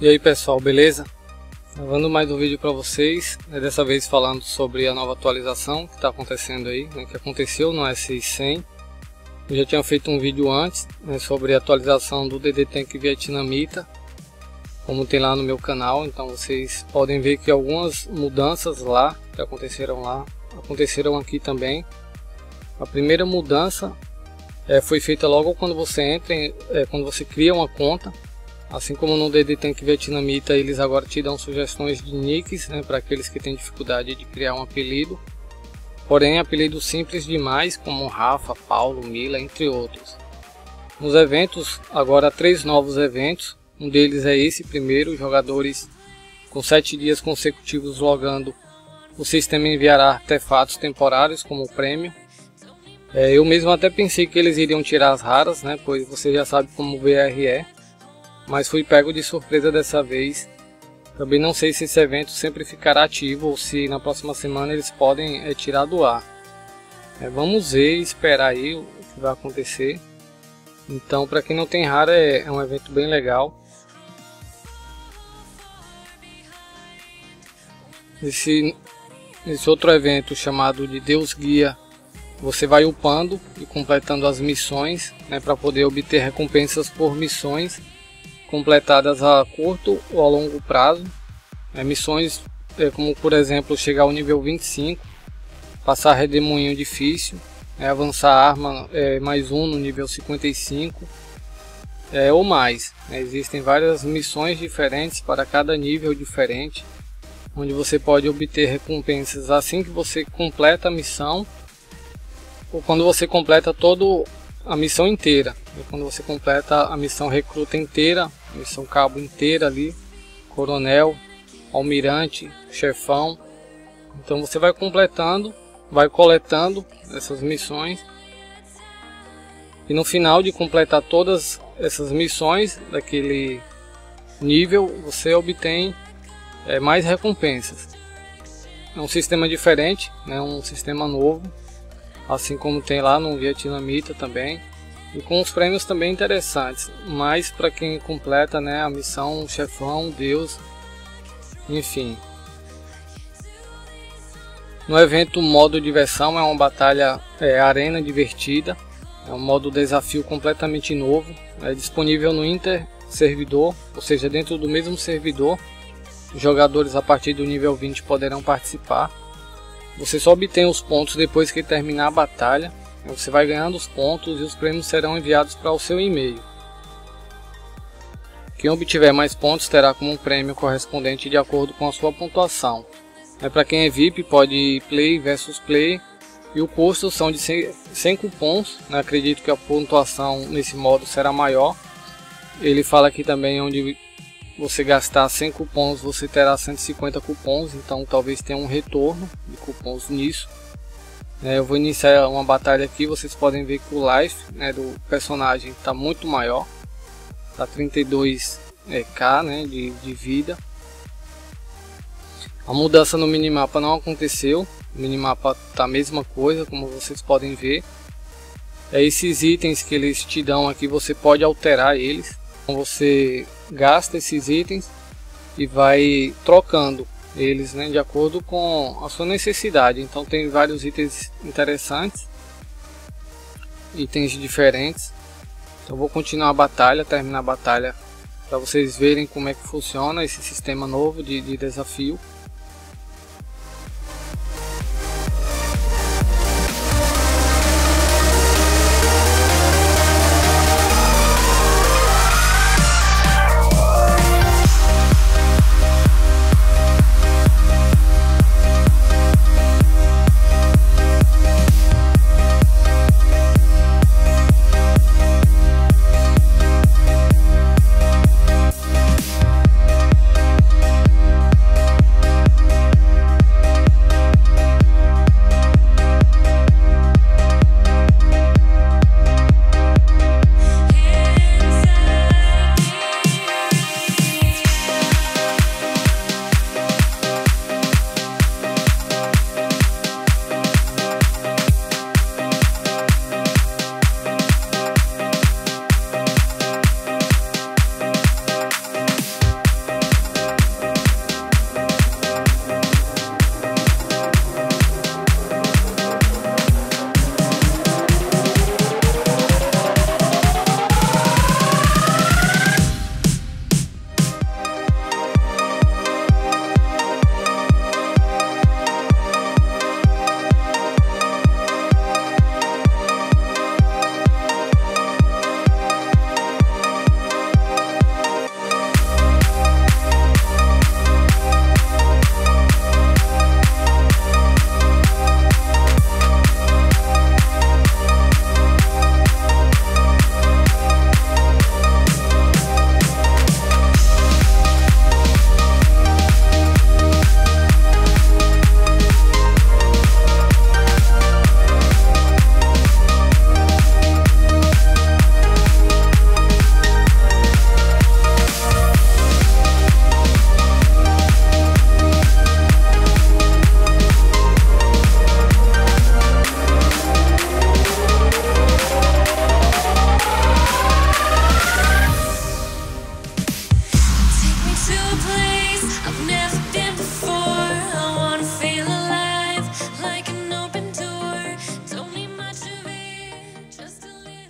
E aí pessoal, beleza? Gravando mais um vídeo para vocês, né, dessa vez falando sobre a nova atualização que está acontecendo aí, né, que aconteceu no SI100. Eu já tinha feito um vídeo antes né, sobre a atualização do DD Tank Vietnamita, como tem lá no meu canal, então vocês podem ver que algumas mudanças lá que aconteceram lá, aconteceram aqui também. A primeira mudança é, foi feita logo quando você entra, é, quando você cria uma conta Assim como no DD Tank Vietnamita, eles agora te dão sugestões de nicks né, para aqueles que têm dificuldade de criar um apelido. Porém, apelidos simples demais, como Rafa, Paulo, Mila, entre outros. Nos eventos, agora três novos eventos. Um deles é esse primeiro, jogadores com sete dias consecutivos logando. O sistema enviará artefatos temporários como prêmio. É, eu mesmo até pensei que eles iriam tirar as raras, né, pois você já sabe como o VR é mas fui pego de surpresa dessa vez. Também não sei se esse evento sempre ficará ativo ou se na próxima semana eles podem é, tirar do ar. É, vamos ver e esperar aí o que vai acontecer. Então, para quem não tem rara, é, é um evento bem legal. Esse, esse outro evento chamado de Deus Guia, você vai upando e completando as missões né, para poder obter recompensas por missões completadas a curto ou a longo prazo. É, missões é, como por exemplo chegar ao nível 25, passar redemoinho difícil, é, avançar arma mais um no nível 55 é, ou mais. Né? Existem várias missões diferentes para cada nível diferente, onde você pode obter recompensas assim que você completa a missão ou quando você completa todo a missão inteira. E quando você completa a missão recruta inteira, missão cabo inteira ali, coronel, almirante, chefão. Então você vai completando, vai coletando essas missões. E no final de completar todas essas missões daquele nível, você obtém é, mais recompensas. É um sistema diferente, né, um sistema novo assim como tem lá no Vietnamita também. E com os prêmios também interessantes, mas para quem completa né, a missão Chefão, Deus, enfim. No evento modo diversão é uma batalha é, arena divertida, é um modo desafio completamente novo, é disponível no Inter servidor, ou seja, dentro do mesmo servidor. Jogadores a partir do nível 20 poderão participar. Você só obtém os pontos depois que terminar a batalha. Você vai ganhando os pontos e os prêmios serão enviados para o seu e-mail. Quem obtiver mais pontos terá como um prêmio correspondente de acordo com a sua pontuação. É para quem é VIP pode play versus play e o custo são de 100 cupons. Né? Acredito que a pontuação nesse modo será maior. Ele fala aqui também onde você gastar 100 cupons, você terá 150 cupons, então talvez tenha um retorno de cupons nisso. É, eu vou iniciar uma batalha aqui, vocês podem ver que o life né, do personagem está muito maior, está 32k é, né, de, de vida. A mudança no minimapa não aconteceu, o minimapa está a mesma coisa, como vocês podem ver. É esses itens que eles te dão aqui, você pode alterar eles. Então você gasta esses itens e vai trocando eles né, de acordo com a sua necessidade. Então tem vários itens interessantes, itens diferentes. Então vou continuar a batalha, terminar a batalha para vocês verem como é que funciona esse sistema novo de, de desafio.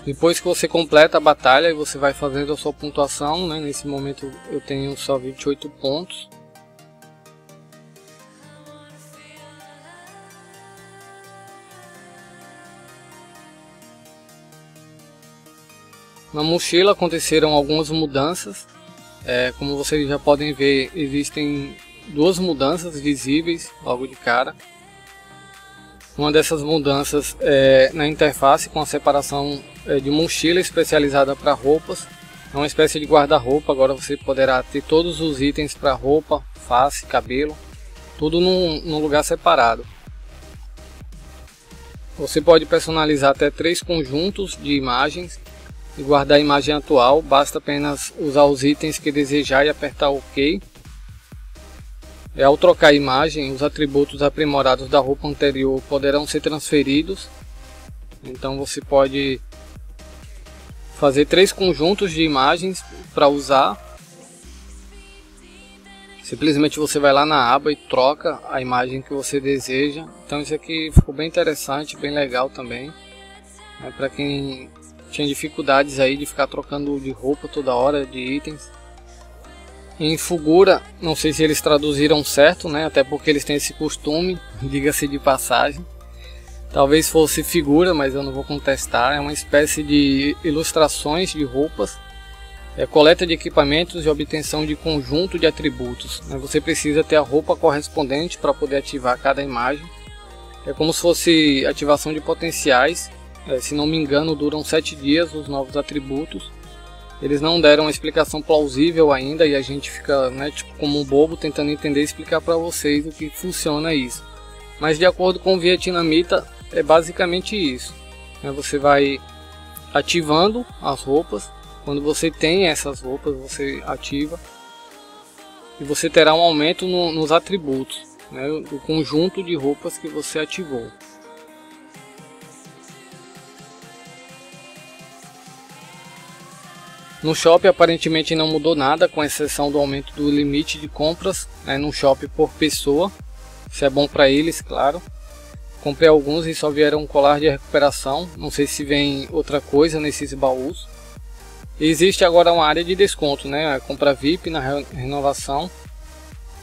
Depois que você completa a batalha, você vai fazendo a sua pontuação, né? Nesse momento eu tenho só 28 pontos. Na mochila aconteceram algumas mudanças. É, como vocês já podem ver, existem duas mudanças visíveis logo de cara. Uma dessas mudanças é na interface com a separação é, de mochila especializada para roupas. É uma espécie de guarda-roupa, agora você poderá ter todos os itens para roupa, face, cabelo, tudo num, num lugar separado. Você pode personalizar até três conjuntos de imagens e guardar a imagem atual, basta apenas usar os itens que desejar e apertar OK. É, ao trocar a imagem, os atributos aprimorados da roupa anterior poderão ser transferidos. Então você pode fazer três conjuntos de imagens para usar. Simplesmente você vai lá na aba e troca a imagem que você deseja. Então isso aqui ficou bem interessante, bem legal também. É para quem tinha dificuldades aí de ficar trocando de roupa toda hora, de itens. Em Fugura, não sei se eles traduziram certo, né? Até porque eles têm esse costume, diga-se de passagem. Talvez fosse figura, mas eu não vou contestar. É uma espécie de ilustrações de roupas, é coleta de equipamentos e obtenção de conjunto de atributos. Né? Você precisa ter a roupa correspondente para poder ativar cada imagem. É como se fosse ativação de potenciais é, se não me engano, duram 7 dias os novos atributos. Eles não deram uma explicação plausível ainda e a gente fica, né, tipo, como um bobo tentando entender e explicar para vocês o que funciona isso. Mas de acordo com o vietnamita, é basicamente isso. Né, você vai ativando as roupas. Quando você tem essas roupas, você ativa. E você terá um aumento no, nos atributos, né, do conjunto de roupas que você ativou. No shopping aparentemente não mudou nada, com exceção do aumento do limite de compras né, no shopping por pessoa. Isso é bom para eles, claro. Comprei alguns e só vieram um colar de recuperação. Não sei se vem outra coisa nesses baús. existe agora uma área de desconto, né? Compra VIP na renovação.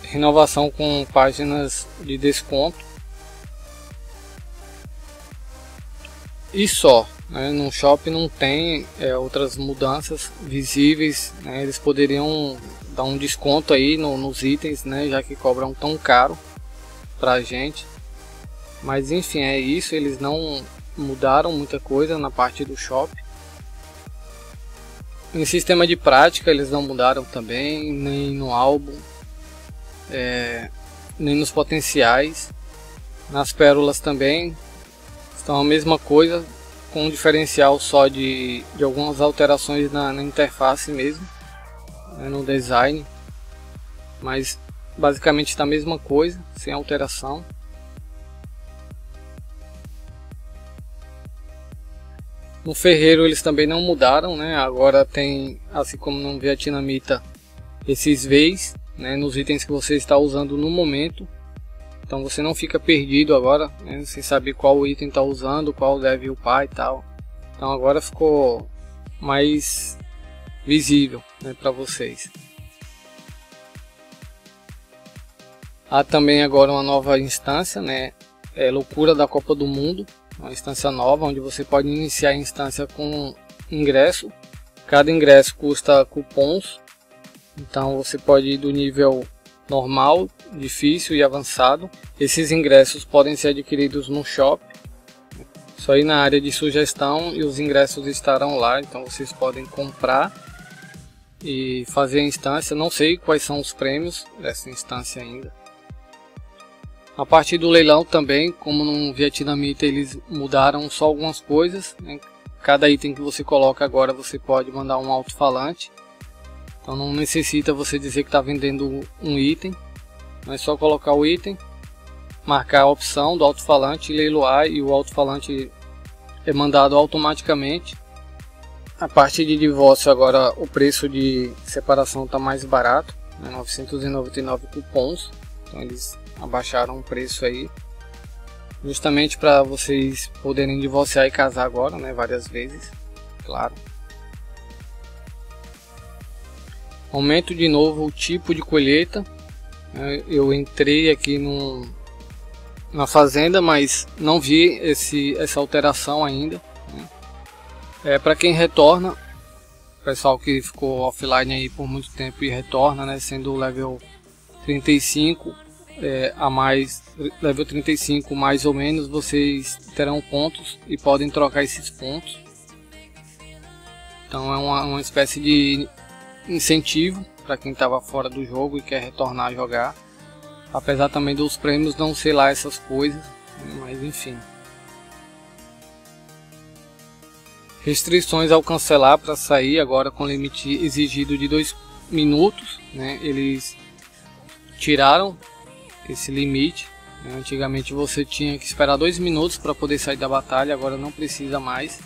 Renovação com páginas de desconto. E só. Né? No shopping não tem é, outras mudanças visíveis. Né? Eles poderiam dar um desconto aí no, nos itens, né? já que cobram tão caro para a gente. Mas enfim, é isso. Eles não mudaram muita coisa na parte do shopping. Em sistema de prática eles não mudaram também, nem no álbum, é, nem nos potenciais. Nas pérolas também estão a mesma coisa, com um diferencial só de, de algumas alterações na, na interface mesmo, né, no design, mas basicamente está a mesma coisa, sem alteração. No ferreiro eles também não mudaram, né? Agora tem, assim como no vietnamita, esses Vs né, nos itens que você está usando no momento. Então você não fica perdido agora, né, sem saber qual item está usando, qual deve upar e tal. Então agora ficou mais visível né, para vocês. Há também agora uma nova instância, né? É Loucura da Copa do Mundo, uma instância nova onde você pode iniciar a instância com ingresso. Cada ingresso custa cupons, então você pode ir do nível normal, difícil e avançado. Esses ingressos podem ser adquiridos no shop. Só ir na área de sugestão e os ingressos estarão lá, então vocês podem comprar e fazer a instância. Não sei quais são os prêmios dessa instância ainda. A partir do leilão também, como no Vietnamita eles mudaram só algumas coisas. Né? Cada item que você coloca agora você pode mandar um alto-falante. Então não necessita você dizer que está vendendo um item, é só colocar o item, marcar a opção do alto-falante, leiloar e o alto-falante é mandado automaticamente. A partir de divórcio agora o preço de separação está mais barato, né, 999 cupons, então eles abaixaram o preço aí, justamente para vocês poderem divorciar e casar agora, né, várias vezes. claro. Aumento de novo o tipo de colheita. É, eu entrei aqui no, na fazenda, mas não vi esse, essa alteração ainda. Né? É, Para quem retorna, pessoal que ficou offline aí por muito tempo e retorna, né, sendo level 35 é, a mais, level 35 mais ou menos, vocês terão pontos e podem trocar esses pontos. Então é uma, uma espécie de incentivo para quem estava fora do jogo e quer retornar a jogar. Apesar também dos prêmios não ser lá essas coisas, mas enfim. Restrições ao cancelar para sair agora com limite exigido de 2 minutos. Né? Eles tiraram esse limite. Né? Antigamente você tinha que esperar 2 minutos para poder sair da batalha, agora não precisa mais.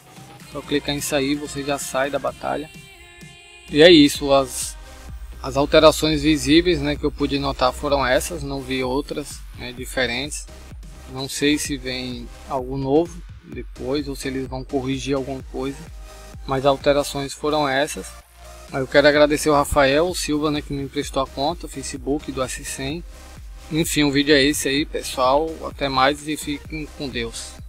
Só clicar em sair, você já sai da batalha. E é isso, as, as alterações visíveis né, que eu pude notar foram essas, não vi outras né, diferentes. Não sei se vem algo novo depois ou se eles vão corrigir alguma coisa, mas alterações foram essas. Eu quero agradecer o Rafael Silva né, que me emprestou a conta, Facebook do S100. Enfim, o vídeo é esse aí, pessoal. Até mais e fiquem com Deus.